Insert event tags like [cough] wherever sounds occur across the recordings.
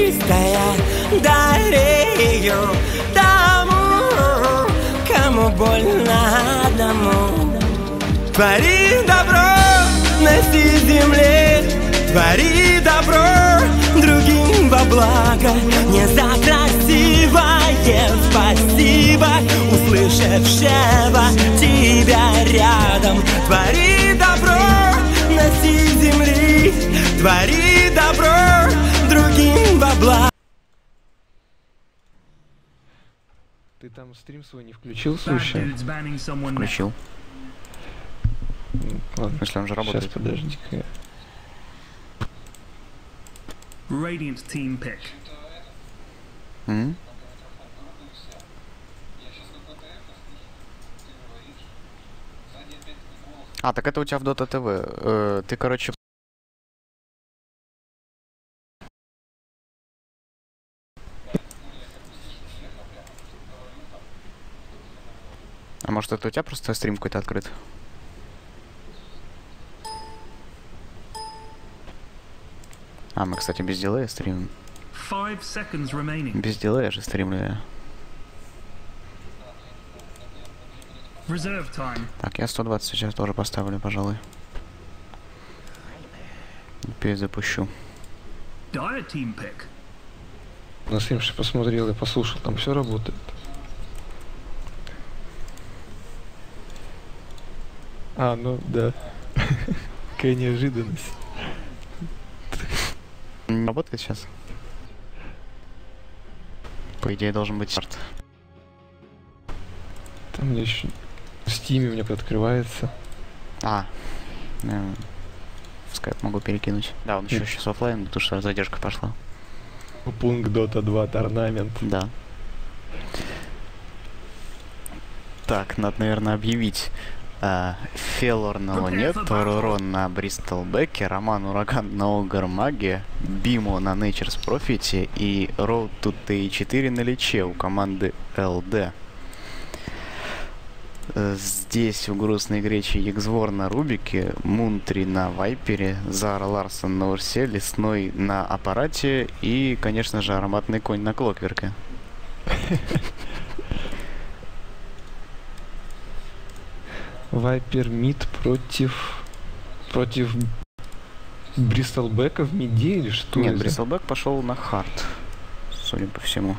чистая дарею тому, кому больно одному. Твори добро на всей земле, твори добро другим во благо, не за красивое спасибо, услышавшего тебя рядом. Твори добро на всей земле, твори добро другим благо. Ты там стрим свой не включил, слушай? Включил. Ладно, Если он же работает. Сейчас, подожди-ка. Radiant team pick. М? А, так это у тебя в Dota TV. Э, ты, короче... может это у тебя просто стрим какой-то открыт? А, мы, кстати, без дилея стримим. Без дилея же стримлю я. Так, я 120 сейчас тоже поставлю, пожалуй. Перезапущу. На стрим посмотрел и послушал, там все работает. А, ну да. [laughs] Какая неожиданность. Не работает сейчас? По идее должен быть старт. Там мне еще в стиме у меня открывается. А, э, в скайп могу перекинуть. Да, он еще сейчас оффлайн, потому что задержка пошла. Пункт Dota 2 tournament. Да. Так, надо, наверное, объявить. А, Фелор на Луне, Торурон на Бристлбеке, Роман Ураган на Огр Маге, Бимо на Nature's Prophet и Road to T4 на Личе у команды LD. Э, Здесь в грустной гречи Егзвор на Рубике, Мунтри на Вайпере, Зара Ларсон на Урсе, Лесной на аппарате и, конечно же, ароматный конь на Клокверке. [laughs] Вайпер Мид против... Против Бристолбека в миде или что? Нет, это? Бристолбек пошел на хард, судя по всему.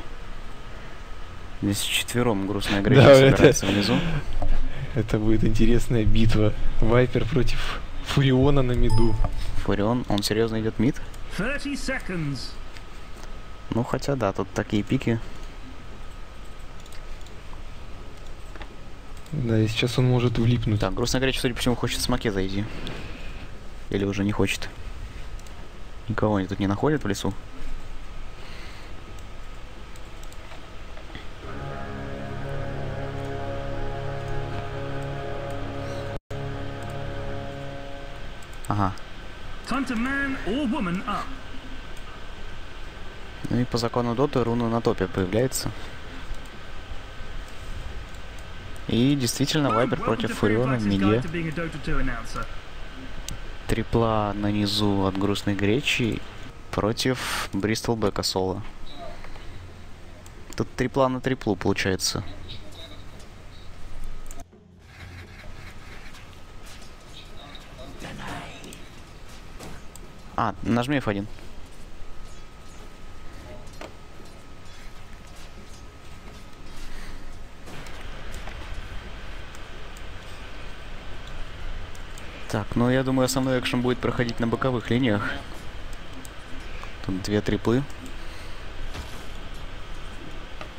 Здесь четвером грустная греча Да, это- собирается внизу. Это будет интересная битва. Вайпер против Фуриона на миду. Фурион, он серьезно идет мид? 30 seconds. Ну, хотя да, тут такие пики. Да, и сейчас он может влипнуть. Так, грустная греча, судя по всему, хочет с маке зайти. Или уже не хочет. Никого они тут не находят в лесу. Ага. Time to man or woman up. Ну и по закону Доты руна на топе появляется. И действительно, Вайпер Welcome против Фуриона в миде. Guide to being a Dota 2 announcer. Трипла на низу от грустной гречи против Бристол Бека соло. Тут трипла на триплу получается. А, нажми F1. Так, ну я думаю, основной экшен будет проходить на боковых линиях. Тут две триплы.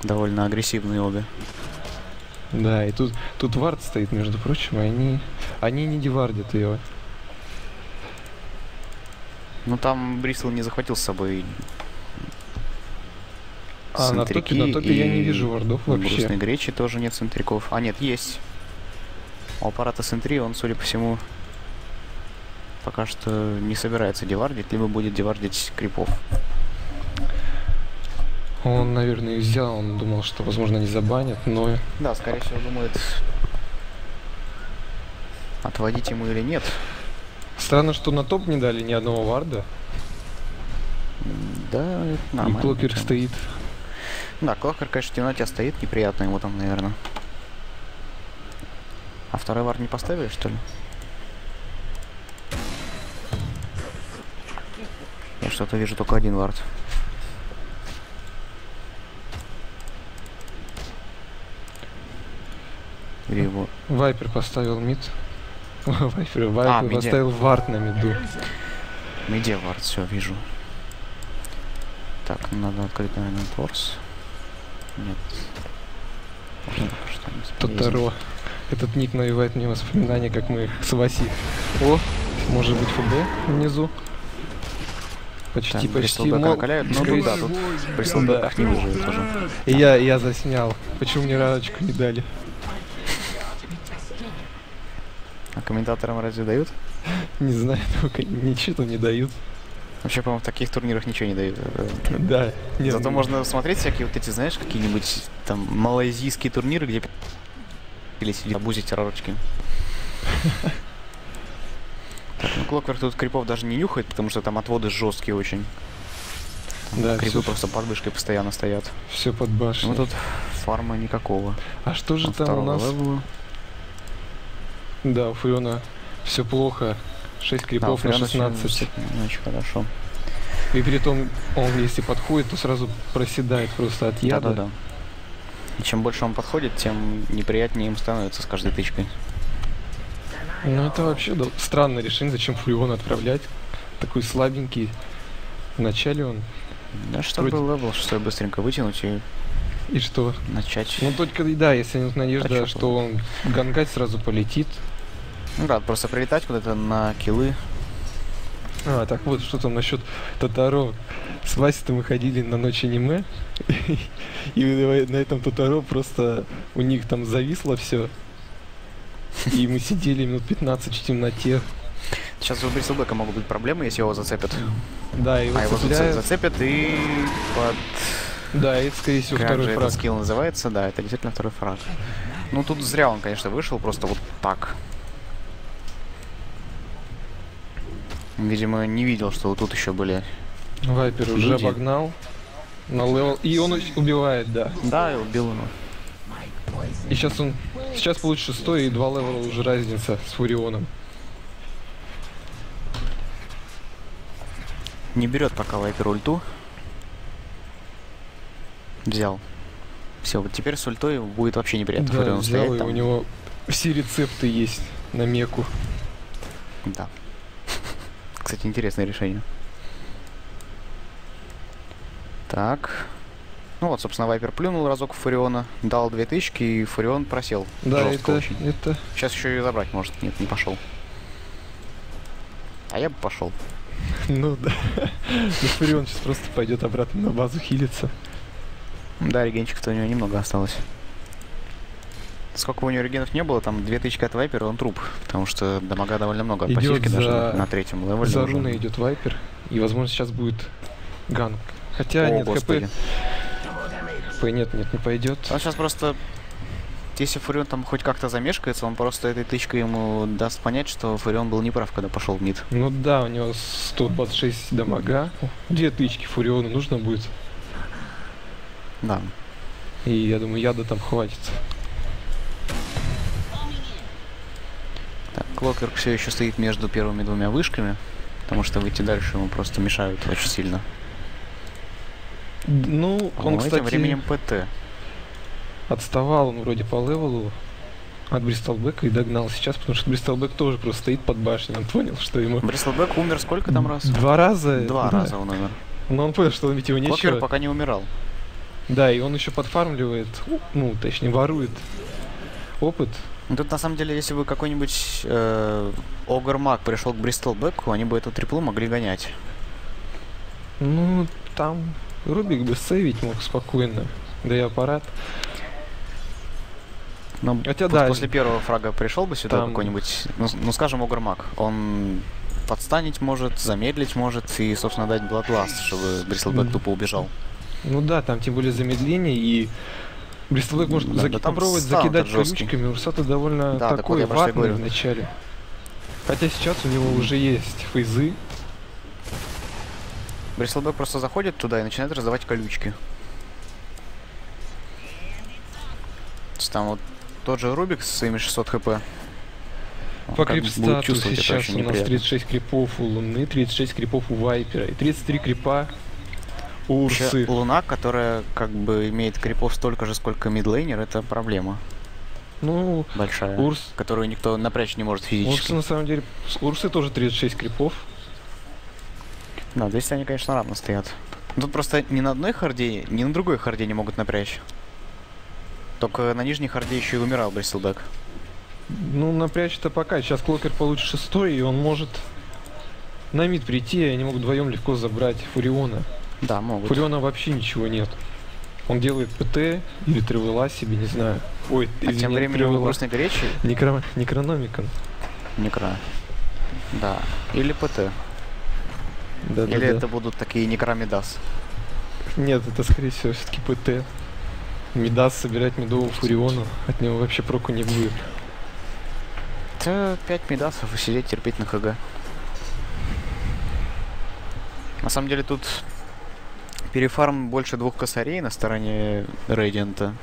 Довольно агрессивные обе. Да, и тут, тут вард стоит, между прочим, и они, они не девардят ее. Ну там Бристол не захватил с собой А, на топе, на топе я не вижу вардов в грустной вообще. гречи тоже нет центриков. А нет, есть. У аппарата центри он, судя по всему, пока что не собирается девардить, либо будет девардить крипов. Он, наверное, их взял, он думал, что, возможно, не забанят, но Да, скорее всего, думает, отводить ему или нет. странно, что на топ не дали ни одного варда. Да, Нормально. И Клокер стоит. Да, Клокер, конечно, в темноте стоит, неприятно ему там, наверное. А второй вар не поставили, что ли? Что-то вижу только один вард. Или его... Вайпер поставил мид. [laughs] Вайпер, А, Вайпер миде. поставил вард на миду. Медиа вард, все, вижу. Так, надо открыть, наверное, торс. Нет. Тотаро. Этот ник навевает мне воспоминания, как мы с Васи. О, может быть ФБ внизу. Почти, Так, почти. Мог- накаляют, но тут да, тут Бристолбеках не выживет тоже. И я, я заснял. Почему мне радочку не дали? А комментаторам разве дают? Не знаю, только ничего там не дают. Вообще, по-моему, в таких турнирах ничего не дают. Да. нет, Зато ну, можно смотреть всякие вот эти, знаешь, какие-нибудь там малайзийские турниры, где или сидит обузить терророчки. [laughs] Ну Клокверк тут крипов даже не нюхает, потому что там отводы жесткие очень. Да, Крипы все, просто под вышкой постоянно стоят. все под башней. Ну тут фарма никакого. А что же От там у нас? левела. Да, у Фуриона все плохо. 6 Да, крипов Фреон на очень- 16. действительно очень хорошо. И при том, он если подходит, то сразу проседает просто от яда. Да-да-да. И чем больше он подходит, тем неприятнее им становится с каждой тычкой. Ну это вообще да, странное решение, зачем Фуриона отправлять. Такой слабенький. Вначале он. Да, чтобы Вроде- левел шестой быстренько вытянуть и И что? начать. Ну только да, если нет надежды, чё что он гангать сразу полетит. Ну да, просто прилетать куда-то на киллы. А, так вот, что там насчет Татаро. С Васей-то мы ходили на ночь аниме, [laughs] и на этом Татаро просто у них там зависло все. И мы сидели минут 15 в темноте. Сейчас у Бристлбека могут быть проблемы, если его зацепят. Да, его а его зацепят и под... Да, это, скорее всего, как второй же фраг. этот скилл называется? Да, это действительно второй фраг. Ну тут зря он, конечно, вышел, просто вот так. Видимо, не видел, что вот тут еще были. Вайпер уже Люди. обогнал. На левел. И он убивает, да. Да, и убил его. И сейчас он. Сейчас получит шестой и два левела уже разница с Фурионом. Не берет пока Вайпер ульту. Взял. Все, вот теперь с ультой будет вообще неприятно да, Фурион взял, стоять и там. у него все рецепты есть на меку. Да. Кстати, интересное решение. Так. Ну вот, собственно, Вайпер плюнул разок в Фуриона, дал две тычки, и Фурион просел. Да, Жестко это, очень. это Сейчас еще ее забрать может. Нет, не пошел. А я бы пошел. Ну да. Ну Фурион сейчас просто пойдет обратно на базу хилиться. Да, регенчиков-то у него немного осталось. Сколько бы у него регенов не было, там две тычки от Вайпера, он труп. Потому что дамага довольно много Идёт пассивки, даже за- на третьем левеле. За руной идет Вайпер. И возможно сейчас будет ганг. Хотя О, нет, господи. хп. Хп нет, нет, не пойдет. Он сейчас просто... Если Фурион там хоть как-то замешкается, он просто этой тычкой ему даст понять, что Фурион был неправ, когда пошел в мид. Ну да, у него 126 дамага. Две тычки Фуриону нужно будет. Да. И я думаю, яда там хватит. Так, Клокерк все еще стоит между первыми двумя вышками, потому что выйти дальше ему просто мешают очень сильно. Ну, А он, этим кстати, временем ПТ. отставал он вроде по левелу от Бристолбека и догнал сейчас, потому что Бристолбек тоже просто стоит под башней. Он понял, что ему Бристлбек умер сколько там раз? два раза. Два да. раза он умер. Но он понял, что он ведь его нечего. пока не умирал. Да, и он еще подфармливает, ну, точнее, ворует опыт. Ну, Тут на самом деле, если бы какой-нибудь э, Огр Маг пришел к Бристолбеку, они бы эту триплу могли гонять. Ну, там Рубик бы сейвить мог спокойно. Да и аппарат. Но Хотя пос- да, после первого фрага пришел бы сюда там- какой-нибудь, ну, ну, скажем, Огр Маг. Он подстанить может, замедлить может и, собственно, дать Bloodlust, чтобы Бристолбек Мгм. тупо убежал. Ну да, там тем более замедление и Бристолбек может Да, заки- да попробовать закидать колючками. Урсата довольно Да, так вот такой и ватный говорю. в начале. Хотя сейчас у него уже есть фейзы. Бристлбэк просто заходит туда и начинает раздавать колючки. Там вот тот же Рубик со своими 600 хп. По крипстату сейчас у нас неприятно. 36 крипов у Луны, 36 крипов у Вайпера и 33 крипа у Урсы. Луна, которая как бы имеет крипов столько же, сколько мидлейнер, это проблема Ну, большая. Урс, Которую никто напрячь не может Урсы физически. на самом деле, Урсы тоже 36 крипов. Да, здесь они, конечно, равно стоят. Тут просто ни на одной харде, ни на другой харде не могут напрячь. Только на нижней харде еще и умирал Бристлбэк. Ну, напрячь-то пока. Сейчас Клокер получит шестой, и он может на мид прийти, и они могут вдвоем легко забрать Фуриона. Да, могут. Фуриона вообще ничего нет. Он делает ПТ или Тревела себе, не знаю. Ой, А тем извини, временем Тревела. у грустной горечи Некро... Некрономикон. Некра. Да. Или ПТ. Да, Или это будут такие Некромидас. Нет, это скорее всего все-таки ПТ. Мидас собирать медового Фуриона, от него вообще проку не будет. Это 5 медасов и сидеть терпеть на ХГ. На самом деле тут перефарм больше двух косарей на стороне Рейдианта.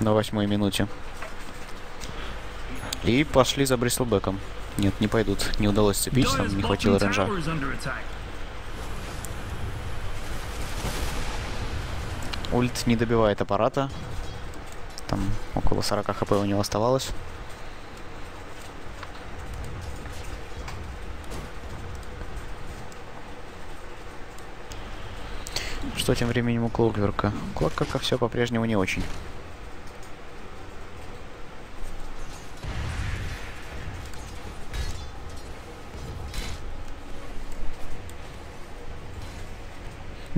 На восьмой минуте. И пошли за Бристлбеком. Нет, не пойдут. Не удалось цепить, там не хватило ренжа. Ульт не добивает аппарата. Там около 40 хп у него оставалось. Что тем временем у Клокверка? У Клокверка все по-прежнему не очень.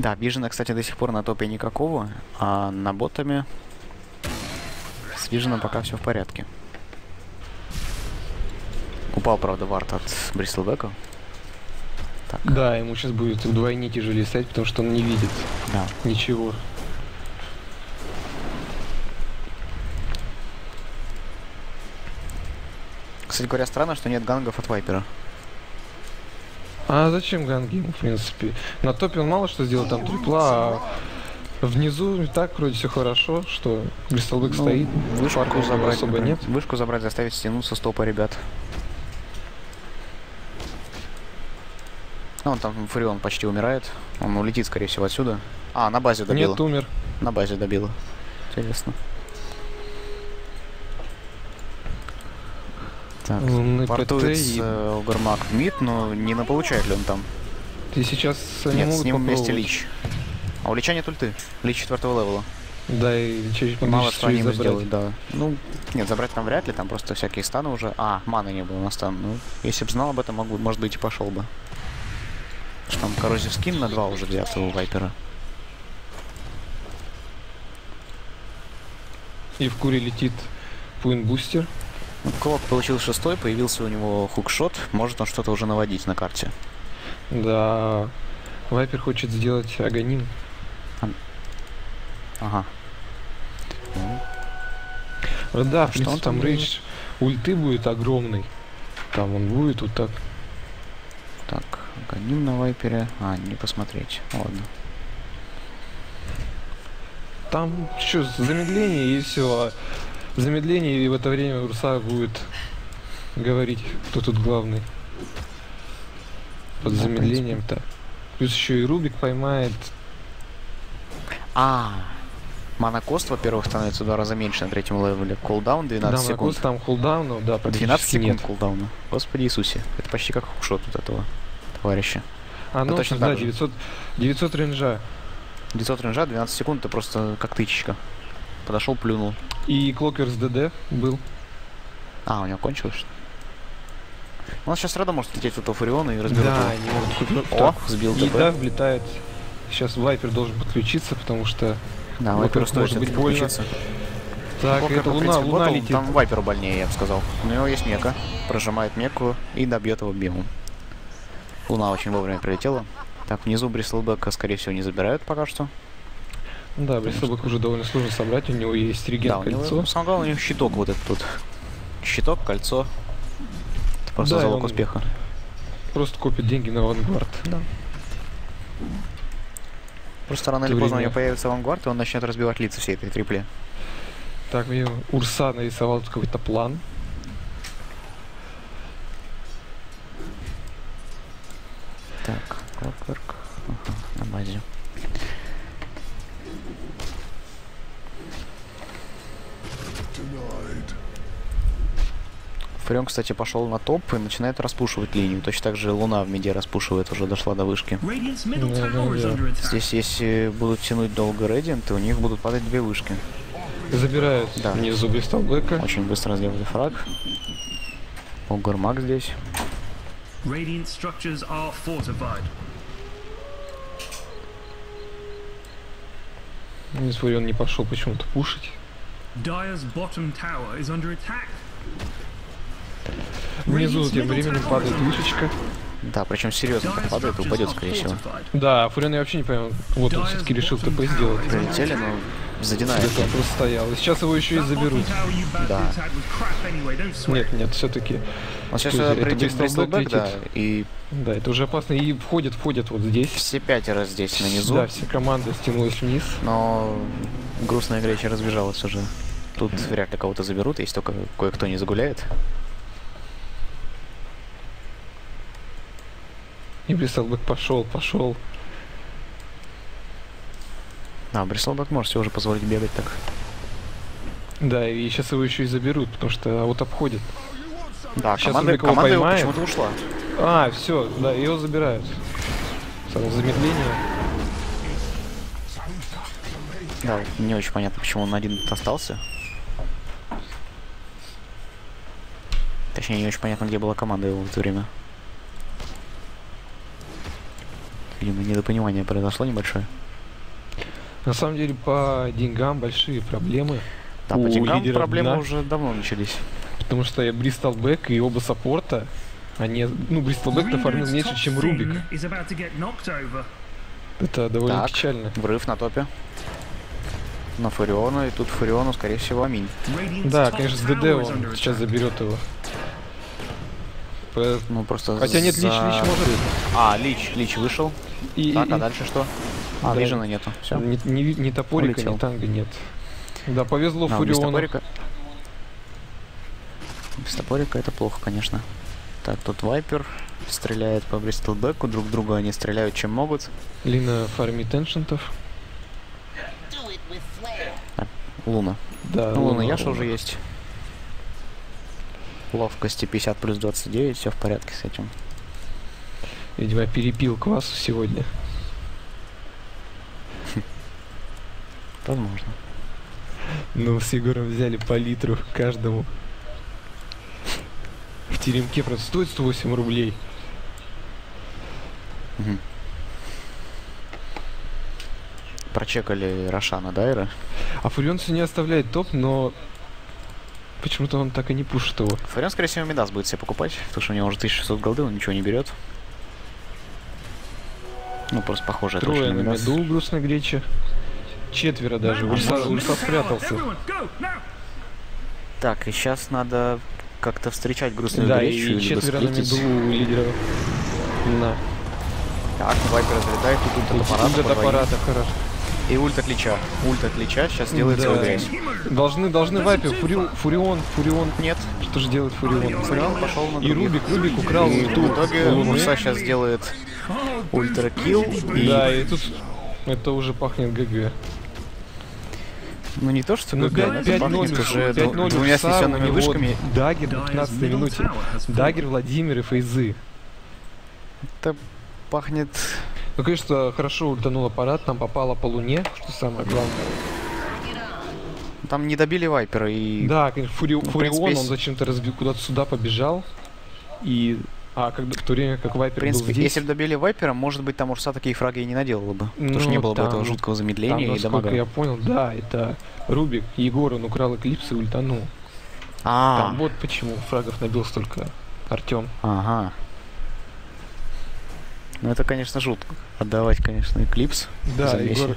Да, Вижена, кстати, до сих пор на топе никакого, а на ботами с Виженом пока все в порядке. Упал, правда, вард от Бристлбека. Так, Да, ему сейчас будет вдвойне тяжелее стать, потому что он не видит да. ничего. Кстати говоря, странно, что нет гангов от Вайпера. А зачем Ганги ему, в принципе? На топе он мало что сделал, там трипла, а внизу и так вроде все хорошо, что Бристолбек Ну, стоит, вышку забрать, особо например. нет. Вышку забрать, заставить стянуться с топа ребят. Ну, он там Фурион почти умирает. Он улетит, скорее всего, отсюда. А, на базе добило. Нет, умер. На базе добило. Интересно. Так, портует и, э, Огр Маг в мид, но не на получает ли он там? и сейчас они Нет, с ним вместе. Лич. А у Лича нет ульты. Лич четвертого левела. Да, и через Мало что они ему сделают, да. Ну, нет, забрать там вряд ли, там просто всякие станы уже. А, маны не было на стан. Ну, если бы знал об этом, мог бы, может быть, и пошел бы. Что там corrosive skin на 2 уже взят у Вайпера. И в куре летит Пуин-бустер. Ну, Клок получил шестой, появился у него хукшот. Может он что-то уже наводить на карте. Да, Вайпер хочет сделать Аганим. Ага. Ну, Да, в Что он там рейдж ульты будет огромный. Там он будет вот так. так, гоним на Вайпере. А, не посмотреть. Ладно. Там что, замедление и все. Замедление, и в это время Урса будет говорить, кто тут главный. Под Да, в замедлением-то. Плюс еще и Рубик поймает. А, Монокост, во-первых, становится в два раза меньше на третьем левеле. Кулдаун 12 да, секунд. Маркус там кулдауна, да, 12 практически секунд нет. кулдауна. Господи Иисусе. Это почти как хукшот вот этого товарища. А, ну, точно да, так же. 900, 900 ренжа. 900 ренжа, 12 секунд, это просто как тычечка. Подошел, плюнул. И Клокер с ДД был. А, у него кончилось ли? Он сейчас рядом может лететь в этого Фуриона и разберут Да, его. они могут О, сбил ТП. да, влетает. Сейчас Вайпер должен подключиться, потому что... Да, стоит может быть больно. Так, Клокер, это в Луна, принципе, Луна летит. Там Вайперу больнее, я бы сказал. У него есть мека. Прожимает меку и добьет его бимом. Луна очень вовремя прилетела. Так, внизу Бристлбека, скорее всего, не забирают пока что. Да, Брисобок уже довольно сложно собрать, у него есть реген да, у него, кольцо. самое главное, у него щиток вот этот тут. Щиток, кольцо. Это просто Да, залог успеха. Просто копит деньги на авангард. Да. Просто рано или поздно у него появится авангард, и он начнет разбивать лица всей этой трипле. Так, мне Урса нарисовал какой-то план. Френ, кстати, пошел на топ и начинает распушивать линию. Точно так же Луна в меде распушивает, уже дошла до вышки. Здесь, если будут тянуть долго Radiant, у них будут падать две вышки. Забирают Да. внизу Бристолбека. Очень быстро сделали фраг. Огурмак здесь. Radiant structures are fortified. Здесь Фурион не пошел почему-то пушить. Dyer's bottom tower is under attack. Внизу тем временем падает вышечка. Да, причем серьезно так падает упадет, скорее всего. Да, Фурион я вообще не понял. Вот он все-таки решил ТП сделать. Прилетели, но. Где-то он просто стоял. И сейчас его еще и заберут. Да. Нет, нет, все-таки. Вот сейчас это прилетит Back, да, и Да, это уже опасно. И входят, входят вот здесь. все пятеро здесь внизу. Да, вся команда стянулась вниз. Но грустная греча разбежалась уже. Тут вряд ли кого-то заберут, если только кое-кто не загуляет. И Бристолбек пошел, пошел. А, Бристолбек может себе уже позволить бегать так. Да, и сейчас его еще и заберут, потому что вот обходит. Да, Щас команда, его команда его почему-то ушла. А, все, да, его забирают. Сразу замедление. Да, не очень понятно, почему он один остался. Точнее, не очень понятно, где была команда его в это время. Видимо, недопонимание произошло небольшое. На самом деле по деньгам большие проблемы, Да, по деньгам проблемы дна. уже давно начались. потому что Бристолбек и оба саппорта, они, ну, Бристолбек нафармил Radiant's меньше, чем Рубик. Это довольно Так. печально. Врыв на топе. На Фуриона, и тут Фуриону, скорее всего, аминь. Да, конечно, с ДД он сейчас заберет его. По- Ну, просто Хотя нет, Лич, за- Лич может. А, Лич, Лич вышел. И, Так, и- а дальше что? А, Да. Вижена нету. Все. Ни, ни- ни топорика, Улетел. ни танга нет. Да, повезло А, без Фуриону. топорика. Без топорика это плохо, конечно. Так, тут Вайпер стреляет по Бристлбеку, друг друга они стреляют чем могут. Лина фармит эншентов. Луна. Да, Ну, Луна Луна, Яша Луна. уже есть. Ловкости 50 плюс 29, все в порядке с этим. Видимо, перепил квасу сегодня. Возможно. Ну, с Егором взяли по литру каждому. В теремке просто стоит 108 рублей. Мгм. Прочекали Рошана Дайра. А Фурион не оставляет топ, но почему-то он так и не пушит его. Фарион, скорее всего, Мидас будет себе покупать, потому что у него уже 1600 голды, он ничего не берет. Ну, просто похоже, это Трое на меду, грустно гречи. Четверо даже. Урса, Урса спрятался. Так, и сейчас надо как-то встречать грустную Да, гречу, и либо четверо на меду у лидеров. На. Так, Вайпер разлетает, тут ульта аппарата, по двоим. аппарата, хорошо. И ульта клича. Ульта клича сейчас делает Да. свою грязь. Должны, должны вайпер. Фури- Фурион, Фурион. Нет, Что же делает Фурион? Фарион пошел на И. Рубик, Рубик украл И ульту в итоге. Урса сейчас делает ультра килл. И, Да, и тут это уже пахнет ГГ. ну не то, что Ну, ГГ, 5 это 5-0, пахнет уже 5-0 дву- двумя снесенными вот вышками. Дагер на Dyer's 15 middle минуте. Дагер, Владимир и Фейзы. Это пахнет... Ну, конечно, хорошо ультанул аппарат, там попало по луне, что самое главное. Там не добили Вайпера и... Да, конечно, Фури... Ну, в Фурион, принципе, он зачем-то разбил, куда-то сюда побежал. И... А, когда, в то время как В Вайпер принципе, был здесь, если бы добили Вайпера, может быть, там Урса такие фраги и не наделала бы. Потому что Ну, не было бы там- этого жуткого там, замедления и насколько дамага. я понял, да, это Рубик, Егор, он украл Эклипс и ультанул. А, Там вот почему фрагов набил столько Артем. ага. Ну это, конечно, жутко. Отдавать, конечно, Эклипс. Да. Егор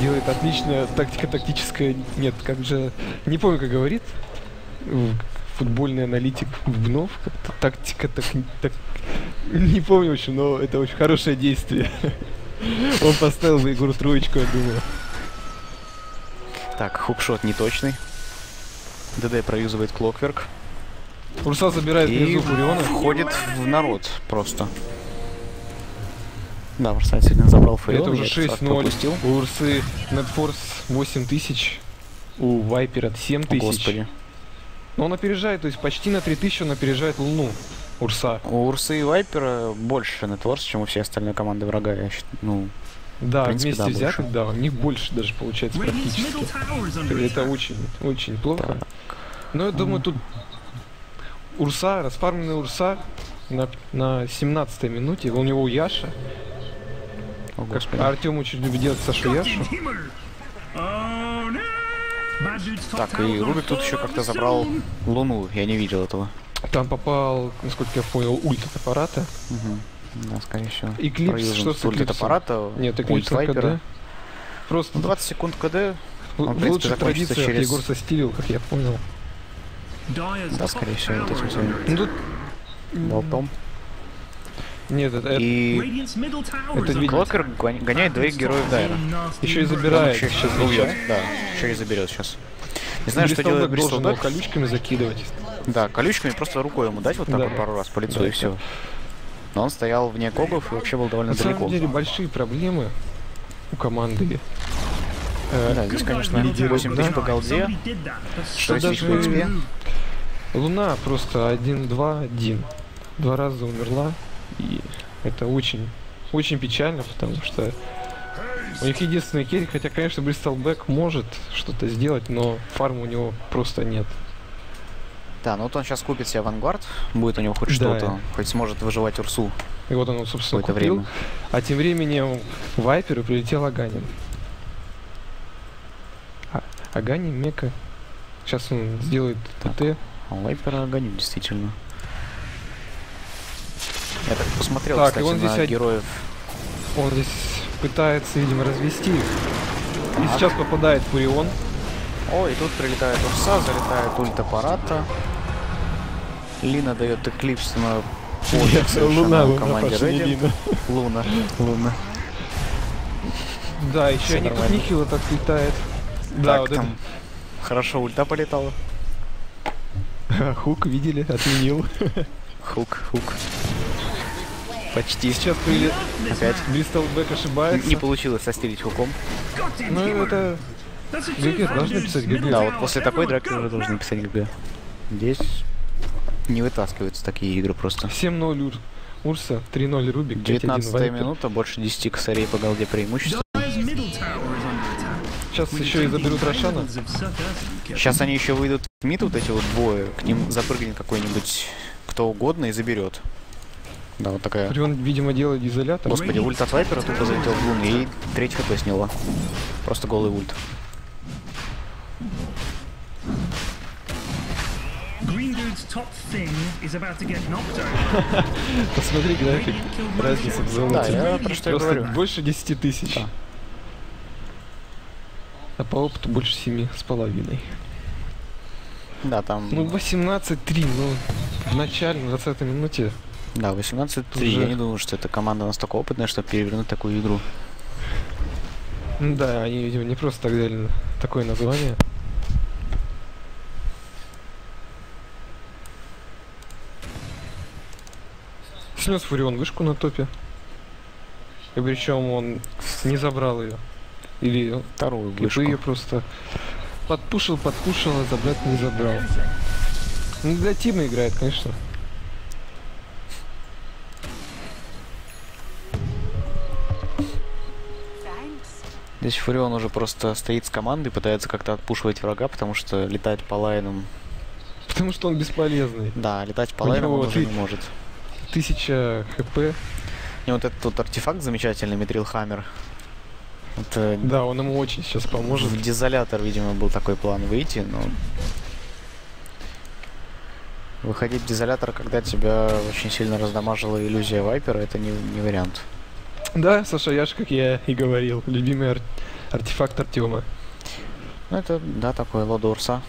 делает отличная тактика тактическая. Нет, как же. Не помню, как говорит. Футбольный аналитик Бубнов. Как-то тактика так, так- Не помню очень, но это очень хорошее действие. [laughs] Он поставил в игру троечку, я думаю. Так, хукшот неточный. ДД проюзывает Клокверк. Урса забирает внизу Фуриона. входит в народ просто. Да, Урса действительно забрал Фуриона. Это уже я этот факт 6-0. пропустил. У Урсы Netforce 8000. У Вайпера 7000. О, Господи. Но он опережает, то есть почти на 3000 он опережает Луну. Урса. У Урсы и Вайпера больше нетворс, чем у всей остальной команды врага. Я счит- ну, Да, В принципе, вместе да, взятых, больше. да, у них больше даже получается практически. Это очень, очень плохо. Но я думаю, тут Урса, расфармленный Урса на, на 17 минуте, у него Яша. О, Господи. Артем очень любит делать Сашу Яшу. Так, и Рубик тут еще как-то забрал. Луну. Я не видел этого. Там попал, насколько я понял, ульт от аппарата. Мгм. Да, скорее всего. Эклипс, Проюзан что с ульт от аппарата. Нет, Эклипс. КД. Просто Ну, 20 секунд КД. он, в принципе, лучших традициях через- Егор состилил, как я понял. Да, скорее всего, under Ну тут... Болтом. Нет, это, И Это. Клокер гон- гоняет двоих героев Дайра. еще и забирает еще сейчас мяча. Да, еще и заберет сейчас. Не знаю, что Бристол делает должен его Бристол колючками закидывать. Да, колючками просто рукой ему дать вот так Да. вот пару раз по лицу Да, и все. Но он стоял вне когов и вообще был довольно На самом далеко. деле большие проблемы у команды. Э, Да, здесь, конечно, лидирует, 8 тысяч да? по голде. Somebody did that. That's Что so здесь smart в XP? Луна просто 1-2-1. Два раза умерла. И это очень, очень печально, потому что у них единственный керри, хотя, конечно, Бристол Бэк может что-то сделать, но фарма у него просто нет. Да, ну вот он сейчас купит себе авангард, будет у него хоть Да. что-то, хоть сможет выживать Урсу И вот он, собственно, купил. время. А тем временем Вайперу прилетел Аганин. А, Аганин, Мека. Сейчас он сделает ТТ. А Вайпера гонит, действительно. Я так посмотрел, Так, и кстати, он здесь на од- героев. Он здесь пытается, видимо, развести их. И сейчас попадает Фурион. О, и тут прилетает Урса, залетает ульт аппарата. Лина дает эклипс на совершенно Луна, Луна, команде. Лина. Луна, Луна. Да, еще не нормально. Нихила так летает. Да, так, вот там хорошо ульта полетала. это. [laughs] Хук, видели, отменил. Хук, хук. Почти. Сейчас прилет... Опять. Бристлбэк ошибается. Не получилось застилить хуком. Ну это... ГГ, должны писать ГГ. Да, вот после такой драки уже должны писать ГГ. Здесь не вытаскиваются такие игры просто. 7-0 Ур... Урса, 3-0 Рубик, 5-1 19 Вайпер. минута, больше 10 косарей по голде attack. Сейчас еще и заберут Рошана. Сейчас они еще выйдут в мид, вот эти вот двое, к ним запрыгнет какой-нибудь кто угодно и заберет. Да, вот такая. Фурион, видимо, делает изолятор. Господи, ульт от Вайпера тупо залетел в луну и треть хп сняло. Просто голый ульт. [laughs] Посмотри график. Разница в золоте. Да, я про что Просто говорю. больше 10 тысяч. Да. А по опыту больше семи с половиной. Да, там... Ну, 18-3, ну, в начале, на 20 минуте. Да, 18-3. Уже- Я не думаю, что эта команда настолько опытная, чтобы перевернуть такую игру. Да, они, видимо, не просто так дали такое название. Снес Фурион вышку на топе. И причем он не забрал ее. Или Вторую вышку. ее просто подпушил, подкушал, а забрать не забрал. Ну, для Тима играет, конечно. Здесь Фурион уже просто стоит с командой, пытается как-то отпушивать врага, потому что летать по лайнам... [laughs] Потому что он бесполезный. Да, летать по У лайнам он уже ты- не может. Тысяча хп. И вот этот вот артефакт замечательный, Митрил Хаммер. Это Да, он ему очень сейчас поможет. в дизолятор, видимо, был такой план выйти, но... Выходить в дизолятор, когда тебя очень сильно раздамажила иллюзия Вайпера, это не, не вариант. Да, Саша Яш, как я и говорил, любимый ар- артефакт Артема. Ну это, да, такой лода Урса.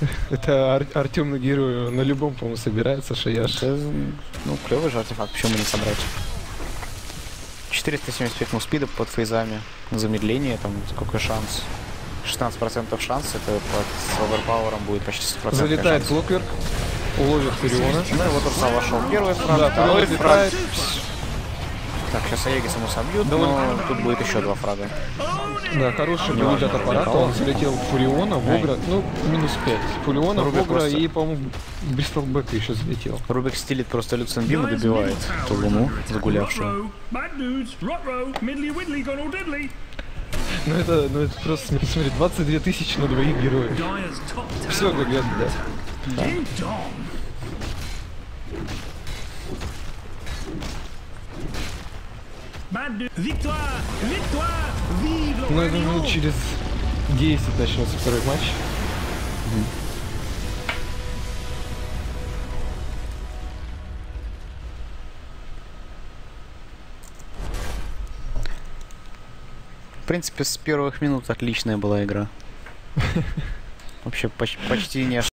[laughs] Это Ар- Артем на герою на любом, по-моему, собирается, Шаяш. Это, ну, клевый же артефакт, почему не собрать? 475 муспида под фейзами. Замедление, там, какой шанс? 16% шанс, это под оверпауэром будет почти 100% Залетает шанс. Блокверк, уловит Фуриона. Ну и вот Урса вошел первый фраг, Да, второй фраг. Так, сейчас Аеги само собьют, Да но тут будет еще два фрага. Да, хороший будет от аппарата, он залетел в Фуриона, в. Огра, ну, минус 5. Фуриона, Рубик Огра просто- и, по-моему, Бристолбека еще залетел. Рубик стилит просто Люценбим и Guys, добивает ту луну, загулявшую. Ну это, ну это просто, смотри, смотри, 22 тысячи на двоих героев. Все как я, да. Ну думаю, lion! через 10 начнется второй матч. В принципе, с первых минут отличная была игра. [laughs] Вообще поч- почти не